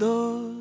dos.